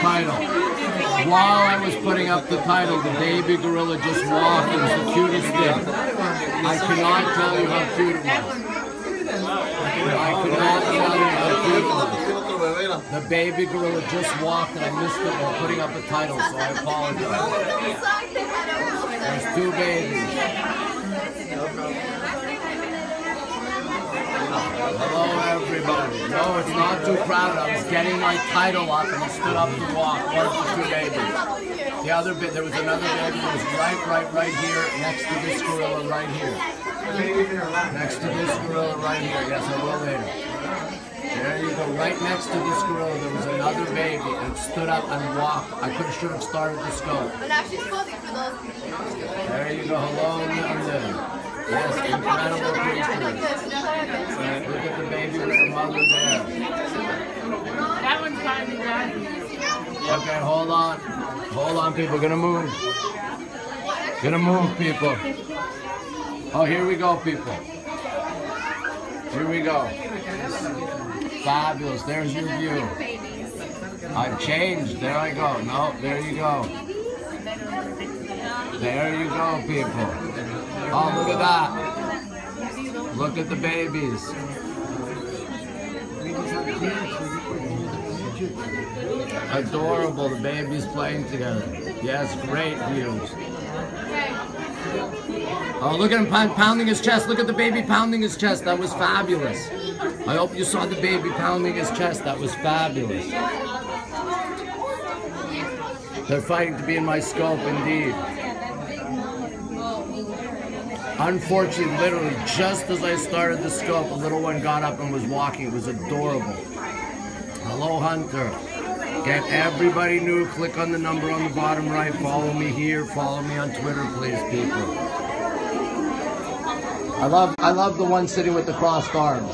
title. While I was putting up the title, the baby gorilla just walked. It was the cutest thing. I cannot tell you how cute it was. I cannot tell you how cute it was. The baby gorilla just walked and I missed it while putting up the title, so I apologize. There's two babies. Hello, everybody. No, it's not too crowded. I was getting my title up and I stood up to walk. One of the two babies. The other bit, there was another baby that was right, right, right here, next to this gorilla right here. Next to this gorilla right here. Yes, I will later. There you go. Right next to this gorilla, there was another baby and stood up and walked. I could have should have started the scope. But now she's posing for those. There you go. Hello, London. Yes, incredible creatures. Look at the there. That one's to done. Okay, hold on. Hold on, people. Gonna move. Gonna move, people. Oh, here we go, people. Here we go. Fabulous. There's your view. I've changed. There I go. No, there you go. There you go, people. Oh, look at that. Look at the babies. Adorable, the babies playing together. Yes, great views. Oh, look at him pounding his chest. Look at the baby pounding his chest. That was fabulous. I hope you saw the baby pounding his chest. That was fabulous. They're fighting to be in my scope, indeed. Unfortunately, literally, just as I started the scope, a little one got up and was walking. It was adorable. Hello, Hunter. Get everybody new. Click on the number on the bottom right. Follow me here. Follow me on Twitter, please, people. I love, I love the one sitting with the crossed arms.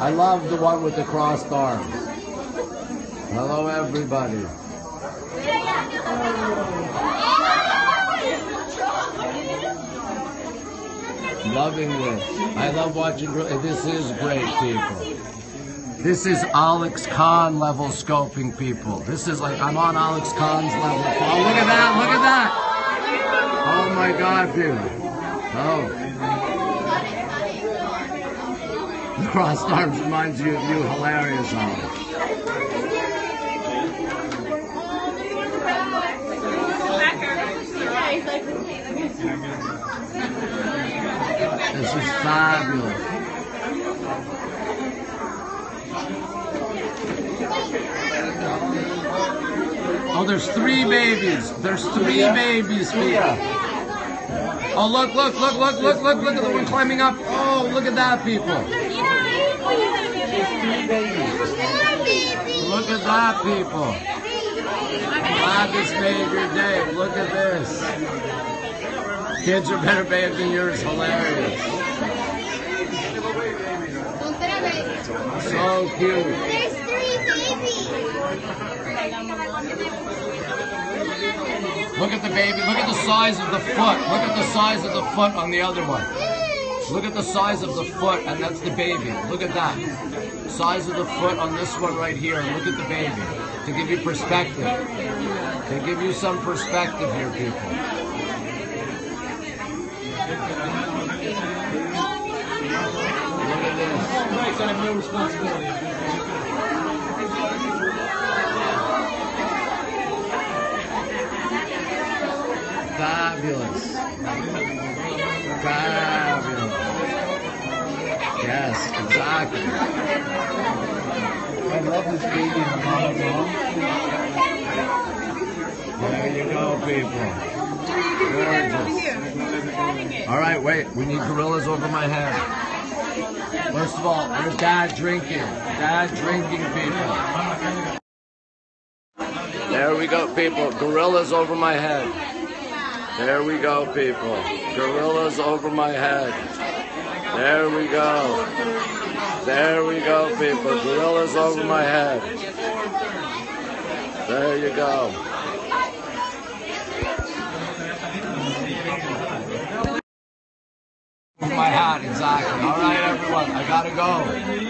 I love the one with the crossed arms. Hello, everybody. Loving this. I love watching. This is great, people. This is Alex Khan level scoping, people. This is like I'm on Alex Khan's level. Oh, look at that! Look at that! Oh my God, people. Oh. The crossed arms reminds you of you. Hilarious, Alex. This is fabulous. Oh, there's three babies. There's three babies here. Oh, look, look, look, look, look, look, look at the one climbing up. Oh, look at that, people. Look at that, people. Glad made your day. Look at this. Kids are better behaved than yours. Hilarious. So cute. There's three babies. Look at the baby. Look at the size of the foot. Look at the size of the foot on the other one. Look at the size of the foot, and that's the baby. Look at that. Size of the foot on this one right here. and Look at the baby. To give you perspective. To give you some perspective here, people. Look at this. I have no responsibility. Fabulous. Fabulous. Yes, exactly. I love this baby in the bottom There you go, people. Gorgeous. All right, wait. We need gorillas over my head. First of all, there's dad drinking. Dad drinking, people. There we go, people. Gorillas over my head. There we go, people. Gorillas over my head. There we go. There we go, people. Gorillas over my head. There you go. My hat, exactly. All right, everyone. out. I gotta go.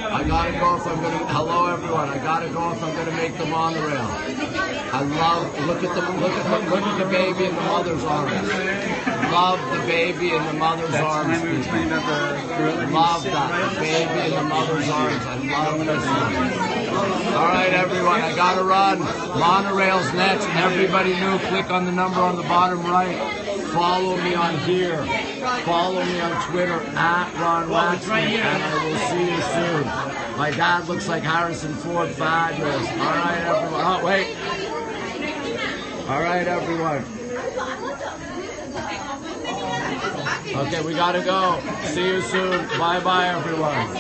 I gotta go if I'm gonna. Hello, everyone. I gotta go if I'm gonna make the monorail. I love. Look at the look at the look at the baby in the mother's arms. Love the baby in the mother's That's arms. we were people. talking about the. Love that. The baby in the mother's arms. I love this one. All right, everyone, I gotta run. Monorail's next. Everybody new, click on the number on the bottom right. Follow me on here. Follow me on Twitter at Ron Waxman, and I will see you soon. My dad looks like Harrison Ford. Fabulous. All right, everyone. Oh, wait. All right, everyone. Okay, we gotta go. See you soon. Bye bye, everyone.